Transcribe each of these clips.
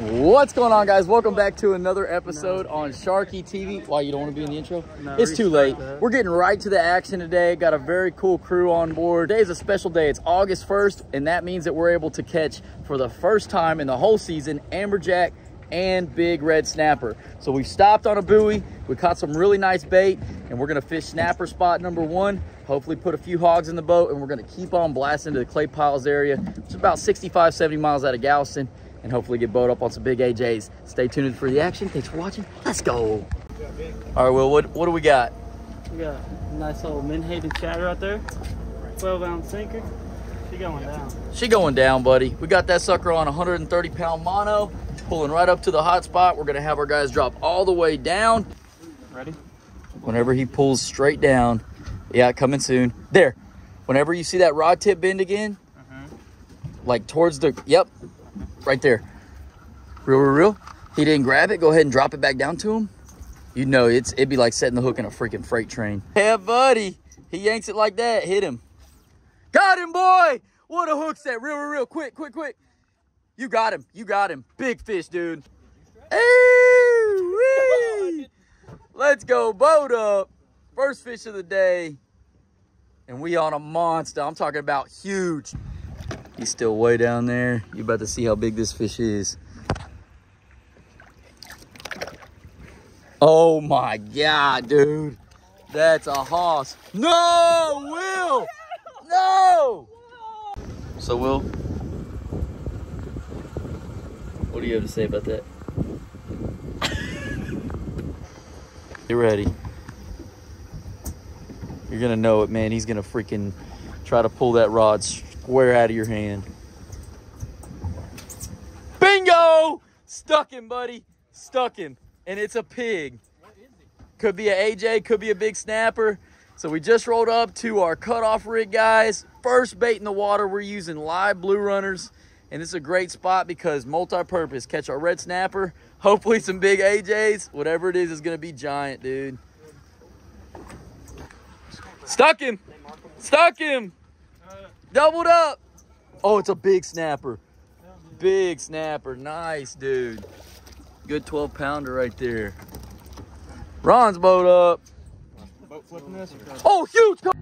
What's going on, guys? Welcome back to another episode on Sharky TV. Why you don't want to be in the intro? No, it's too late. that. We're getting right to the action today. Got a very cool crew on board. Today is a special day. It's August 1st, and that means that we're able to catch for the first time in the whole season amberjack and big red snapper. So we've stopped on a buoy. We caught some really nice bait, and we're gonna fish snapper spot number one. Hopefully put a few hogs in the boat, and we're gonna keep on blasting to the Clay Piles area. It's about 65, 70 miles out of Galveston and hopefully get boat up on some big AJs. Stay tuned for the action. Thanks for watching. Let's go. All right, Will, what, what do we got? We got a nice little Menhaden chatter out there. 12 ounce sinker. She going down. She going down, buddy. We got that sucker on 130 pound mono, pulling right up to the hot spot. We're gonna have our guys drop all the way down. Ready? Whenever he pulls straight down, yeah, coming soon. There. Whenever you see that rod tip bend again, uh-huh. like towards the, yep, right there. Real, real, real. He didn't grab it. Go ahead and drop it back down to him. You know, it's it'd be like setting the hook in a freaking freight train. Yeah, buddy. He yanks it like that. Hit him. Got him, boy. What a hook set. Real, real, real. Quick, quick, quick. You got him. You got him. Big fish, dude. Hey, Let's go. Boat up. First fish of the day. And we on a monster. I'm talking about huge. He's still way down there. You're about to see how big this fish is. Oh my God, dude. That's a hoss. No, Will. No. So, Will, what do you have to say about that? Get ready. You're gonna know it, man. He's gonna freaking try to pull that rod square out of your hand. Bingo! Stuck him, buddy. Stuck him. And it's a pig. Could be a AJ, could be a big snapper. So we just rolled up to our cutoff rig, guys. First bait in the water, we're using live blue runners. And this is a great spot because multi-purpose. Catch our red snapper, hopefully some big AJs. Whatever it is, is gonna be giant, dude. Stuck him. Stuck him. Doubled up. Oh, it's a big snapper. Big snapper. Nice, dude. Good 12 pounder right there. Ron's boat up. Boat flipping this? Oh, huge. co-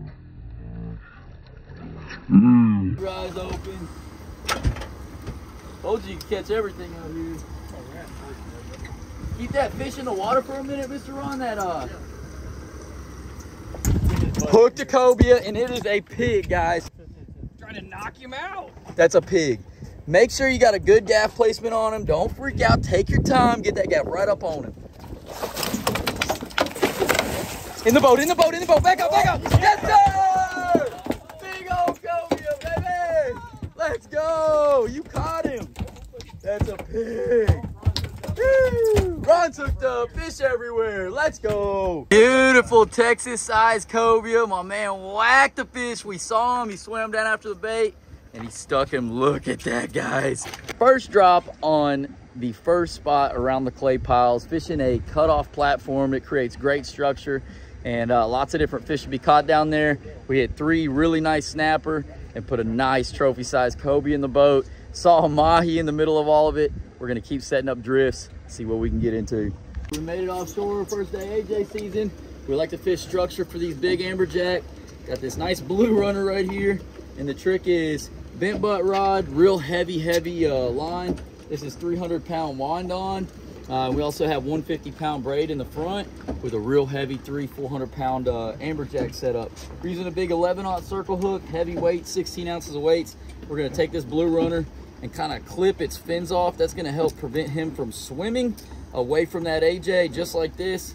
Your eyes open. Told you you could catch everything out here. Keep that fish in the water for a minute, Mr. Ron. That uh. Hooked a cobia, and it is a pig, guys. Knock him out. That's a pig. Make sure you got a good gaff placement on him. Don't freak out. Take your time. Get that gaff right up on him. In the boat, in the boat, in the boat. Back up, back up. Yes, sir! Big old cobia, baby. Let's go. You caught him. That's a pig. Ron's hooked up. Fish everywhere. Let's go. Beautiful Texas sized cobia. My man whacked the fish. We saw him. He swam down after the bait and he stuck him. Look at that, guys. First drop on the first spot around the clay piles, fishing a cutoff platform. It creates great structure and uh, lots of different fish to be caught down there. We had three really nice snapper and put a nice trophy sized cobia in the boat. Saw a mahi in the middle of all of it. We're gonna keep setting up drifts, see what we can get into. We made it offshore, first day AJ season. We like to fish structure for these big amberjack. Got this nice blue runner right here. And the trick is bent butt rod, real heavy, heavy uh, line. This is 300 pound wind on. Uh, we also have 150 pound braid in the front with a real heavy three, 400 pound uh, amberjack setup. We're using a big 11 aught circle hook, heavy weight, 16 ounces of weights. We're gonna take this blue runner and kind of clip its fins off. That's gonna help prevent him from swimming away from that AJ, just like this.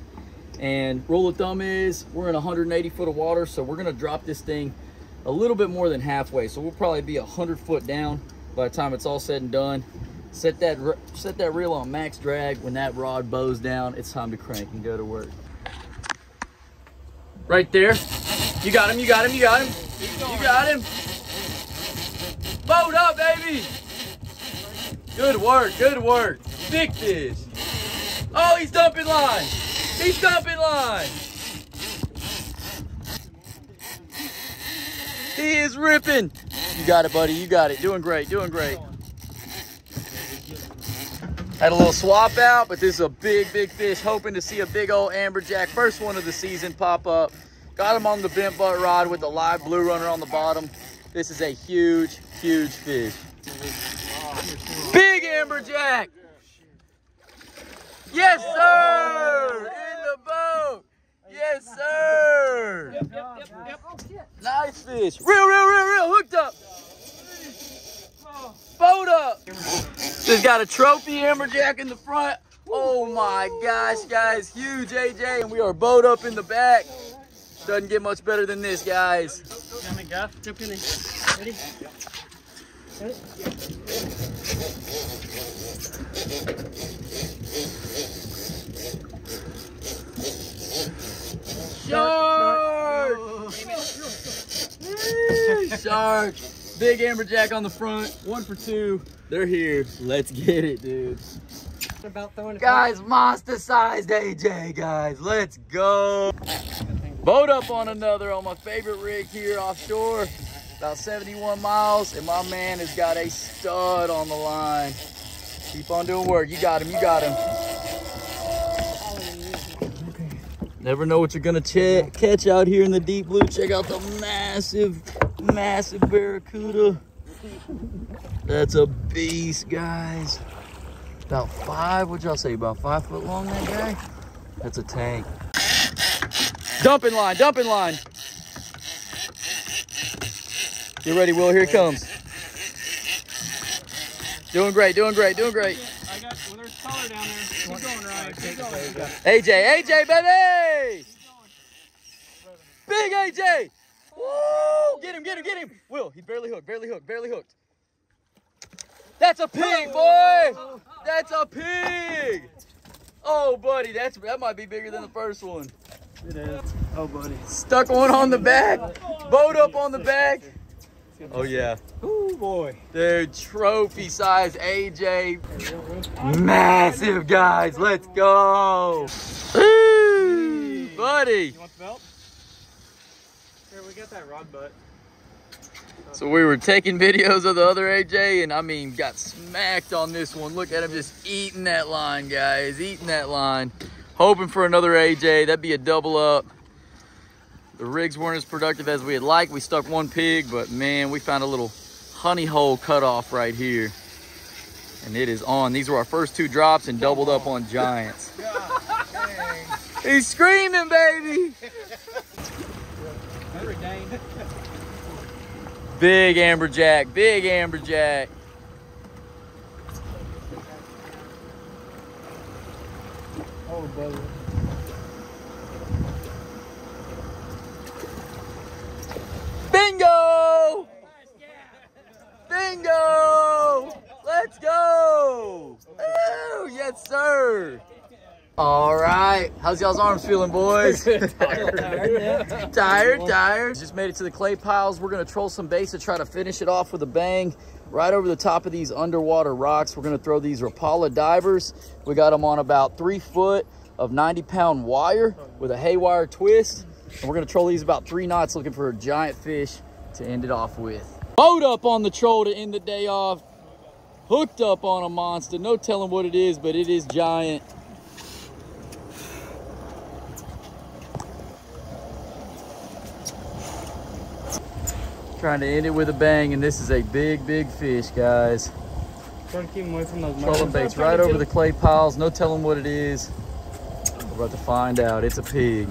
And rule of thumb is we're in 180 foot of water, so we're gonna drop this thing a little bit more than halfway. So we'll probably be 100 foot down by the time it's all said and done. Set that set that reel on max drag. When that rod bows down, it's time to crank and go to work. Right there. You got him, you got him, you got him. You got him. Boat up, baby. Good work, good work. Big fish. Oh, he's dumping line. He's dumping line. He is ripping. You got it, buddy. You got it. Doing great. Doing great. Had a little swap out, but this is a big, big fish. Hoping to see a big old amberjack. First one of the season pop up. Got him on the bent butt rod with the live blue runner on the bottom. This is a huge, huge fish. Big amberjack. Yes, sir. In the boat. Yes, sir. Yep, yep, yep, yep. Nice fish. Real, real, real, real. Hooked up. Boat up. Just got a trophy amberjack in the front. Oh my gosh, guys. Huge AJ. And we are boat up in the back. Doesn't get much better than this, guys. Jump in there. Ready? Shark! Shark! Big amberjack on the front. One for two. They're here. Let's get it, dude. About throwing Guys, monster sized AJ, guys. Let's go. Boat up on another on my favorite rig here offshore. About 71 miles, and my man has got a stud on the line. Keep on doing work. You got him, you got him. Never know what you're gonna catch out here in the deep blue. Check out the massive, massive barracuda. That's a beast, guys. About five, what'd y'all say? About five foot long, that guy? That's a tank. Dumping line, dumping line. Get ready, Will, here it comes. Doing great, doing great, doing great. I got, well, there's color down there. Keep going, Ryan. Keep going. AJ, AJ, baby! Big AJ! Woo! Get him, get him, get him! Will, he barely hooked, barely hooked, barely hooked. That's a pig, boy! That's a pig! Oh, buddy, that's that might be bigger than the first one. It is. Oh, buddy. Stuck one on the back, boat up on the back. Oh yeah, Oh, boy. dude, trophy size AJ, massive guys. Let's go, Ooh, buddy. You want the belt? Here, we got that rod butt. So we were taking videos of the other AJ, and I mean, got smacked on this one. Look at him just eating that line, guys, eating that line. Hoping for another AJ. That'd be a double up. The rigs weren't as productive as we had liked. We stuck one pig, but man, we found a little honey hole cut off right here. And it is on. These were our first two drops and doubled up on giants. He's screaming, baby. Big amberjack, big amberjack. Oh, buddy. Bingo! Bingo! Let's go! Woo! Yes, sir. All right. How's y'all's arms feeling, boys? tired, tired. tired. Just made it to the clay piles. We're gonna troll some bass to try to finish it off with a bang. Right over the top of these underwater rocks, we're gonna throw these Rapala divers. We got them on about three foot of 90 pound wire with a haywire twist. And we're gonna troll these about three knots looking for a giant fish to end it off with. Boat up on the troll to end the day off. Hooked up on a monster. No telling what it is, but it is giant. Trying to end it with a bang, and this is a big, big fish, guys. Trying to keep him away from those Trolling baits right over the clay piles. No telling what it is. We're about to find out. It's a pig.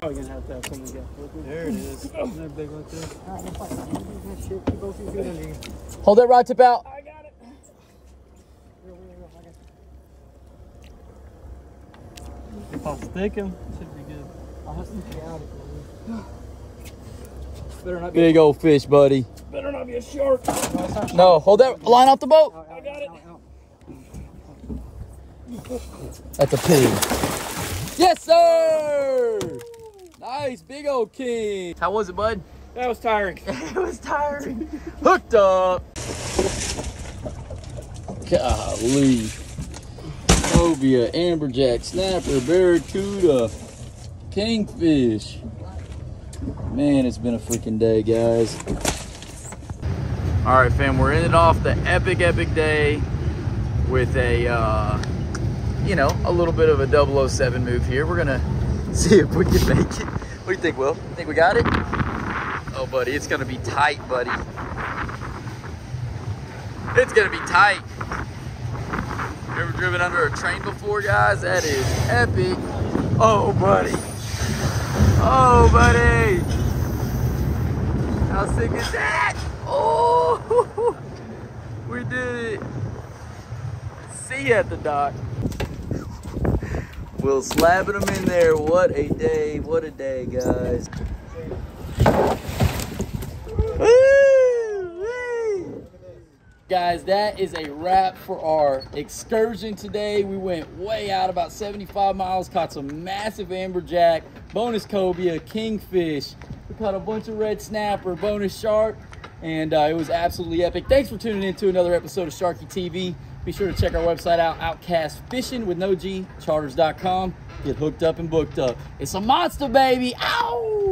Probably gonna have to have someone get. There it is. They're big like this. Hold that rod tip out. I got it. If I'll stick him, should be good. Better not be, Big old fish, buddy. better not be a shark. No, hold that line off the boat. I got it. That's a pig. Yes, sir. Nice, big old king. How was it, bud? That was tiring. it was tiring. Hooked up. Golly. Cobia, amberjack, snapper, barracuda, kingfish. Man, it's been a freaking day, guys. All right, fam, we're ending off the epic, epic day. with a, uh, you know, a little bit of a 007 move here. We're gonna see if we can make it. What do you think, Will? Think we got it? Oh, buddy, it's gonna be tight, buddy. It's gonna be tight. Ever driven under a train before, guys? That is epic. Oh, buddy. Oh, buddy. How sick is that? Oh, we did it. See you at the dock. We'll slapping them in there. What a day. What a day, guys. Guys, that is a wrap for our excursion today. We went way out about 75 miles, caught some massive amberjack, bonus cobia, kingfish. We caught a bunch of red snapper, bonus shark, and uh, it was absolutely epic. Thanks for tuning in to another episode of Sharky TV. Be sure to check our website out, Outcast Fishing with no G, charters.com. Get hooked up and booked up. It's a monster, baby. Ow!